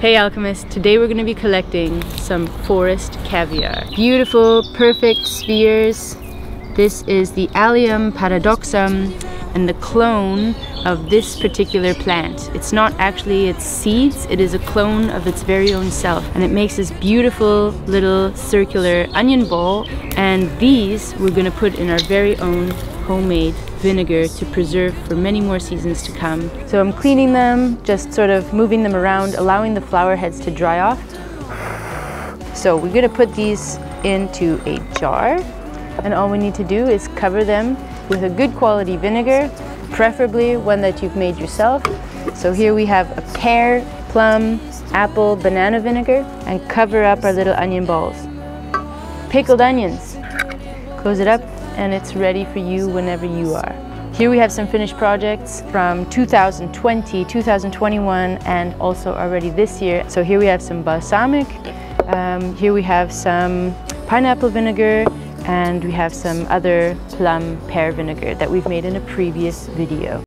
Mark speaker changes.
Speaker 1: Hey Alchemist, today we're going to be collecting some forest caviar. Beautiful, perfect spheres. This is the Allium paradoxum and the clone of this particular plant. It's not actually its seeds, it is a clone of its very own self. And it makes this beautiful little circular onion ball. And these we're going to put in our very own homemade vinegar to preserve for many more seasons to come. So I'm cleaning them, just sort of moving them around, allowing the flower heads to dry off. So we're gonna put these into a jar and all we need to do is cover them with a good quality vinegar, preferably one that you've made yourself. So here we have a pear, plum, apple, banana vinegar and cover up our little onion balls. Pickled onions. Close it up and it's ready for you whenever you are. Here we have some finished projects from 2020, 2021, and also already this year. So here we have some balsamic, um, here we have some pineapple vinegar, and we have some other plum pear vinegar that we've made in a previous video.